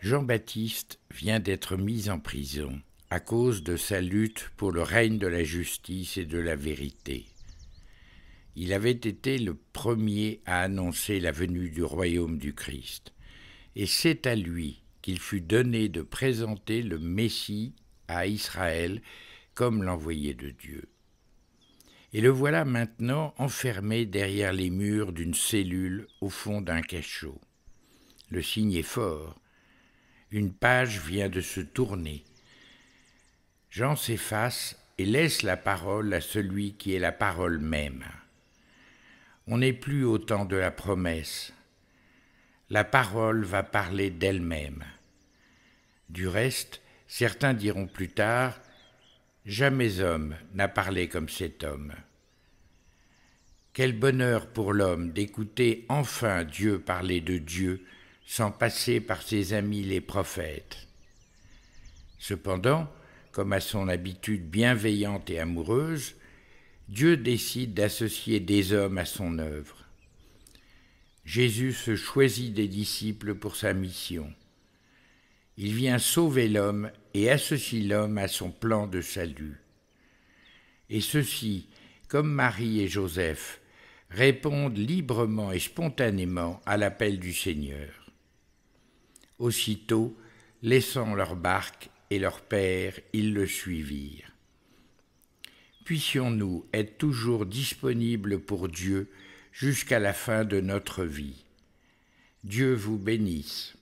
Jean-Baptiste vient d'être mis en prison à cause de sa lutte pour le règne de la justice et de la vérité. Il avait été le premier à annoncer la venue du royaume du Christ, et c'est à lui qu'il fut donné de présenter le Messie à Israël comme l'envoyé de Dieu. Et le voilà maintenant enfermé derrière les murs d'une cellule au fond d'un cachot. Le signe est fort, une page vient de se tourner. Jean s'efface et laisse la parole à celui qui est la parole même. On n'est plus au temps de la promesse. La parole va parler d'elle-même. Du reste, certains diront plus tard, Jamais homme n'a parlé comme cet homme. Quel bonheur pour l'homme d'écouter enfin Dieu parler de Dieu sans passer par ses amis les prophètes. Cependant, comme à son habitude bienveillante et amoureuse, Dieu décide d'associer des hommes à son œuvre. Jésus se choisit des disciples pour sa mission. Il vient sauver l'homme et associe l'homme à son plan de salut. Et ceux-ci, comme Marie et Joseph, répondent librement et spontanément à l'appel du Seigneur. Aussitôt, laissant leur barque et leur père, ils le suivirent. Puissions-nous être toujours disponibles pour Dieu jusqu'à la fin de notre vie. Dieu vous bénisse.